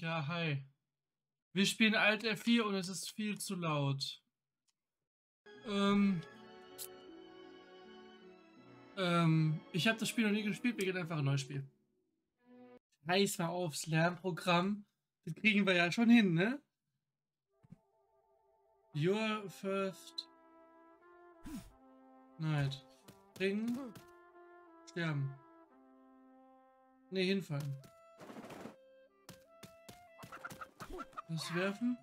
Ja, hi. Wir spielen Alt F4 und es ist viel zu laut. Ähm. Ähm, ich habe das Spiel noch nie gespielt, wir gehen einfach ein neues Spiel. Scheiß mal aufs Lernprogramm. Das kriegen wir ja schon hin, ne? Your first night. Springen. Sterben. Ne, hinfallen. Was werfen?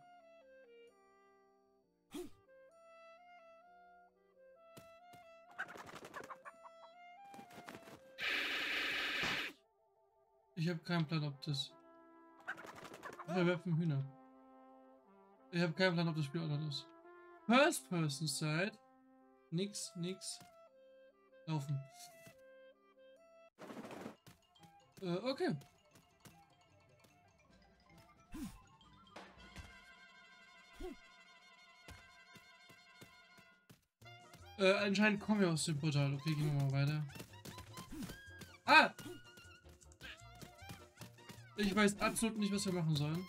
Ich habe keinen Plan, ob das... Wir werfen Hühner. Ich habe keinen Plan, ob das Spiel online ist. First Person Side. Nix, nix. Laufen. Äh, okay. Äh, anscheinend kommen wir aus dem Portal. Okay, gehen wir mal weiter. Ah! Ich weiß absolut nicht, was wir machen sollen.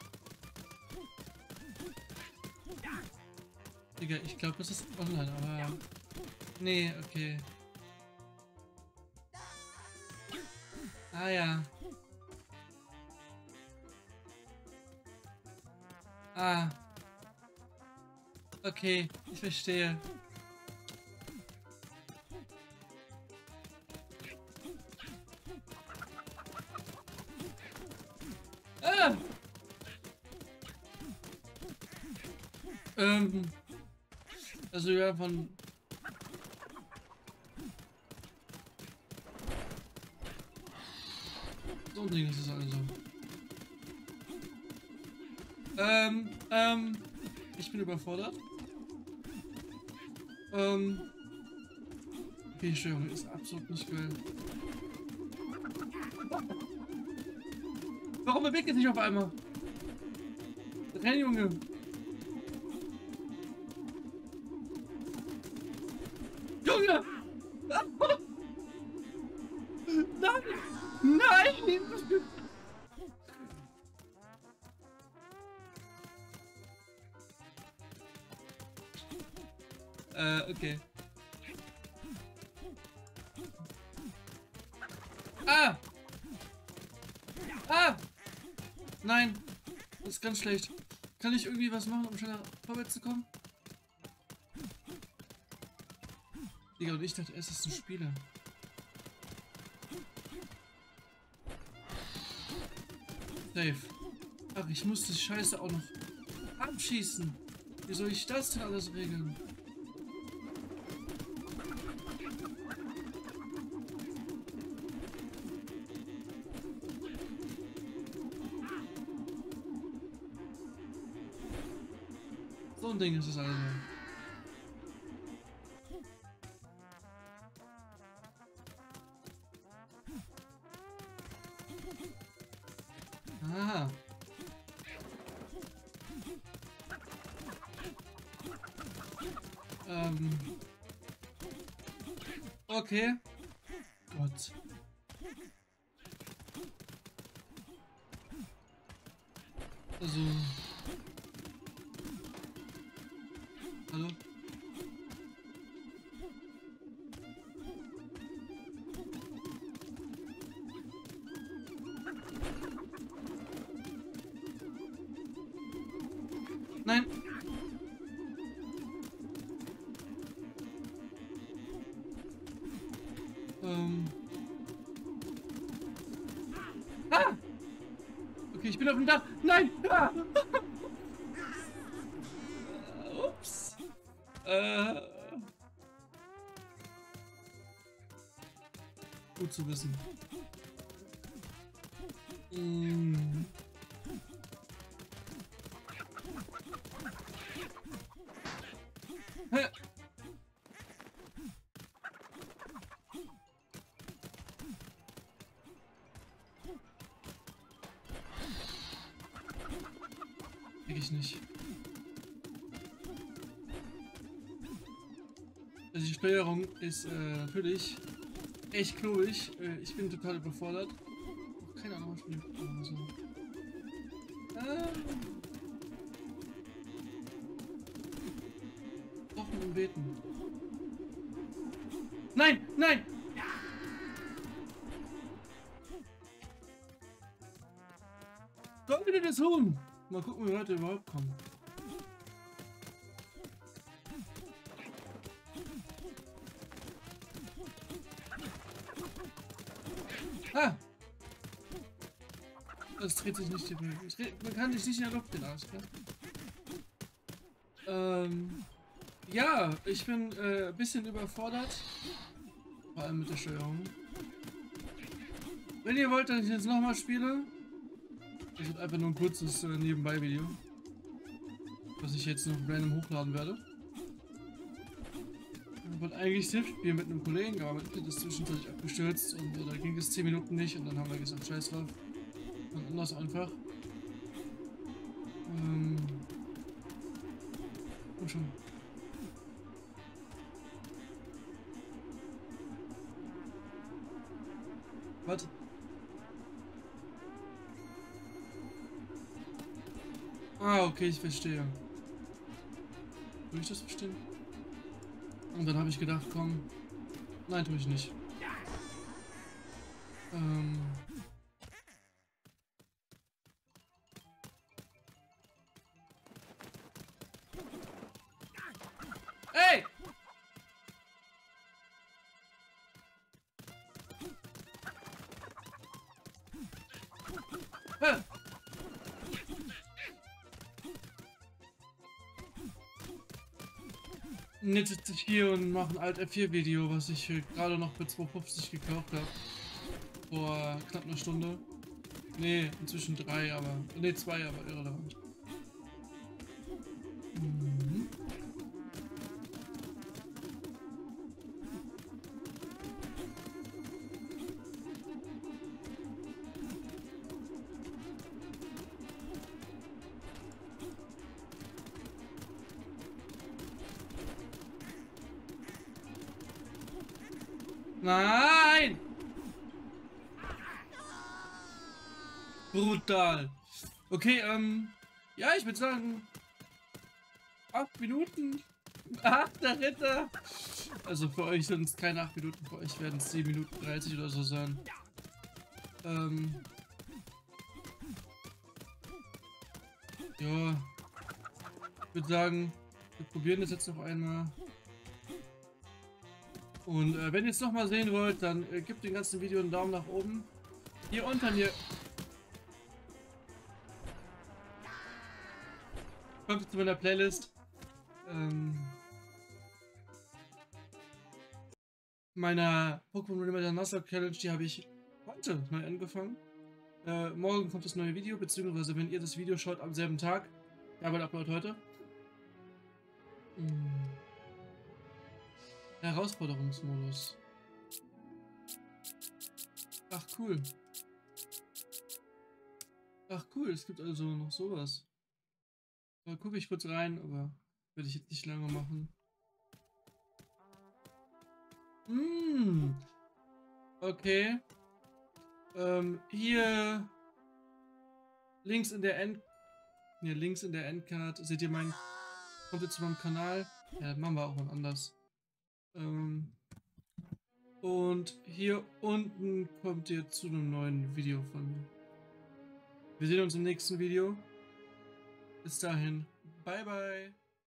Digga, ich glaube, das ist online, aber... Nee, okay. Ah ja. Ah. Okay, ich verstehe. Ähm. Also ja, von So ein Ding ist es also. Ähm, ähm, ich bin überfordert. Ähm, die Steuerung ist absolut nicht geil. Warum bewegt es sich auf einmal? Renn, Junge! Junge! Nein! Nein! Äh, okay. Ah! Ah! Nein! Das ist ganz schlecht. Kann ich irgendwie was machen, um schneller vorwärts zu kommen? Digga, und ich dachte, es ist ein Spieler. Safe. Ach, ich muss das Scheiße auch noch abschießen. Wie soll ich das denn alles regeln? So ein Ding ist es also. Aha. Ähm. Okay. Gott. Also. Nein. Ähm. Ah! Okay, ich bin auf dem Dach. Nein! Ah! Ups. Äh. Gut zu wissen. Mm. ich nicht. Also die Steuerung ist äh, natürlich echt klobig. Äh, ich bin total überfordert. Oh, keine Ahnung, was ich spielen muss. Ähm. Doch nur beten. Nein, nein! Komm wieder das Huhn! Mal gucken, wie heute überhaupt kommen. Ah! Das dreht sich nicht. Man kann sich nicht in der Luft Arsch, Ähm. Ja, ich bin äh, ein bisschen überfordert. Vor allem mit der Steuerung. Wenn ihr wollt, dass ich jetzt nochmal spiele, das wird einfach nur ein kurzes äh, Nebenbei-Video. Was ich jetzt noch random hochladen werde. Ich wollte eigentlich Tipp spielen mit einem Kollegen, aber mit ist zwischendurch abgestürzt und äh, da ging es 10 Minuten nicht und dann haben wir gesagt, scheiß drauf. Und anders einfach. Ähm. Komm schon. Was? Ah, okay, ich verstehe. Will ich das verstehen? Und dann habe ich gedacht, komm. Nein, tue ich nicht. Ähm. Ey! Und jetzt sitze ich hier und mache ein Alt F4 Video, was ich gerade noch für 2,50 gekauft habe. Vor knapp einer Stunde. Nee, inzwischen drei, aber. Nee, zwei, aber irrelevant. Nein! Brutal. Okay, ähm. Ja, ich würde sagen. Acht Minuten. Achter Ritter. Also für euch sind es keine acht Minuten, für euch werden es 7 Minuten 30 oder so sein. Ähm. Ja. Ich würde sagen, wir probieren das jetzt noch einmal. Und äh, wenn ihr es nochmal sehen wollt, dann äh, gebt dem ganzen Video einen Daumen nach oben. Hier unter mir. Kommt zu meiner Playlist. Ähm, meiner Pokémon Remaster Master Challenge, die habe ich heute neu angefangen. Äh, morgen kommt das neue Video, beziehungsweise wenn ihr das Video schaut am selben Tag. Ja, aber Upload heute. Hm. Herausforderungsmodus. Ach cool. Ach cool, es gibt also noch sowas. Da gucke ich kurz rein, aber werde ich jetzt nicht lange machen. Hm. Okay. Ähm, hier links in der End hier links in der Endcard seht ihr mein kommt ihr zu meinem Kanal. Ja, machen wir auch mal anders. Ähm, und hier unten kommt ihr zu einem neuen Video von mir. Wir sehen uns im nächsten Video. Bis dahin. Bye bye.